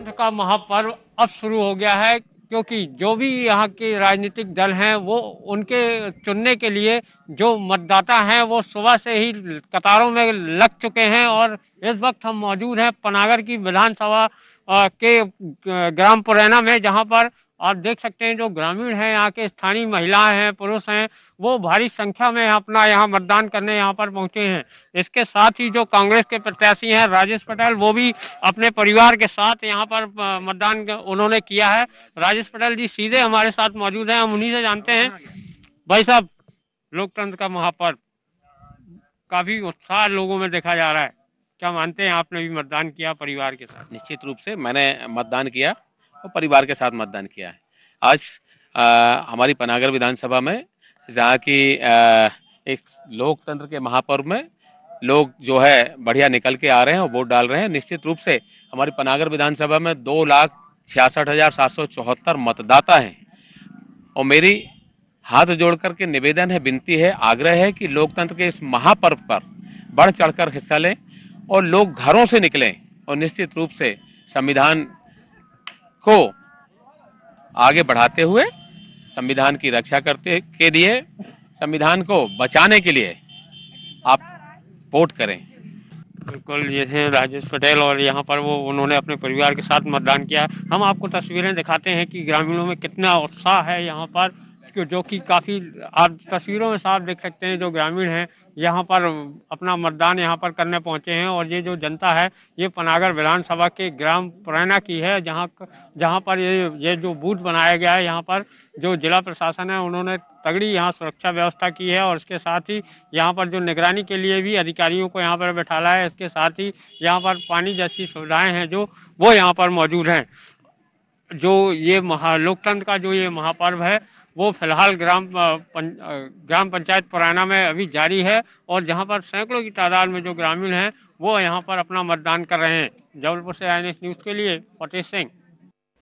लोकतंत्र का महापर्व अब शुरू हो गया है, क्योंकि जो भी यहाँ के राजनीतिक दल हैं, वो उनके चुनने के लिए जो मतदाता हैं, वो सुबह से ही कतारों में लग चुके हैं और इस वक्त हम मौजूद हैं पनागर की विधानसभा के ग्राम पुरैना में, जहाँ पर आप देख सकते हैं, जो ग्रामीण हैं, यहाँ के स्थानीय महिलाएँ हैं, पुरुष हैं, वो भारी संख्या में अपना यहाँ मतदान करने यहाँ पर पहुँचे हैं। इसके साथ ही जो कांग्रेस के प्रत्याशी हैं, राजेश पटेल, वो भी अपने परिवार के साथ यहाँ पर मतदान उन्होंने किया है। राजेश पटेल जी सीधे हमारे साथ मौजूद हैं, हम उन्हीं से जानते हैं। भाई साहब, लोकतंत्र का महापर्व, काफ़ी उत्साह लोगों में देखा जा रहा है। क्या मानते हैं, आपने भी मतदान किया परिवार के साथ? निश्चित रूप से मैंने मतदान किया। और परिवार के साथ मतदान किया है। आज आ, हमारी पनागर विधानसभा में जहाँ की एक लोकतंत्र के महापर्व में लोग जो है बढ़िया निकल के आ रहे हैं और वोट डाल रहे हैं। निश्चित रूप से हमारी पनागर विधानसभा में दो लाख छियासठ हज़ार सात सौ चौहत्तर मतदाता हैं। और मेरी हाथ जोड़ करके निवेदन है विनती है आग्रह है कि लोकतंत्र के इस महापर्व पर बढ़ चढ़कर हिस्सा लें और लोग घरों से निकलें और निश्चित रूप से संविधान को आगे बढ़ाते हुए संविधान की रक्षा करते के लिए, संविधान को बचाने के लिए आप वोट करें। बिल्कुल, ये थे राजेश पटेल और यहाँ पर वो, उन्होंने अपने परिवार के साथ मतदान किया। हम आपको तस्वीरें दिखाते हैं कि ग्रामीणों में कितना उत्साह है यहाँ पर। जो कि काफ़ी, आप तस्वीरों में साफ़ देख सकते हैं, जो ग्रामीण हैं, यहाँ पर अपना मतदान यहाँ पर करने पहुँचे हैं और ये जो जनता है, ये पनागर विधानसभा के ग्राम पुरैना की है, जहाँ जहाँ पर ये ये जो बूथ बनाया गया है, यहाँ पर जो जिला प्रशासन है, उन्होंने तगड़ी यहाँ सुरक्षा व्यवस्था की है और इसके साथ ही यहाँ पर जो निगरानी के लिए भी अधिकारियों को यहाँ पर बैठाला है, इसके साथ ही यहाँ पर पानी जैसी सुविधाएँ हैं जो, वो यहाँ पर मौजूद हैं। जो ये महा लोकतंत्र का जो ये महापर्व है वो फ़िलहाल ग्राम पं, ग्राम पंचायत पुराना में अभी जारी है और जहाँ पर सैकड़ों की तादाद में जो ग्रामीण हैं वो यहाँ पर अपना मतदान कर रहे हैं। जबलपुर से आई न्यूज़ के लिए फतेह सिंह।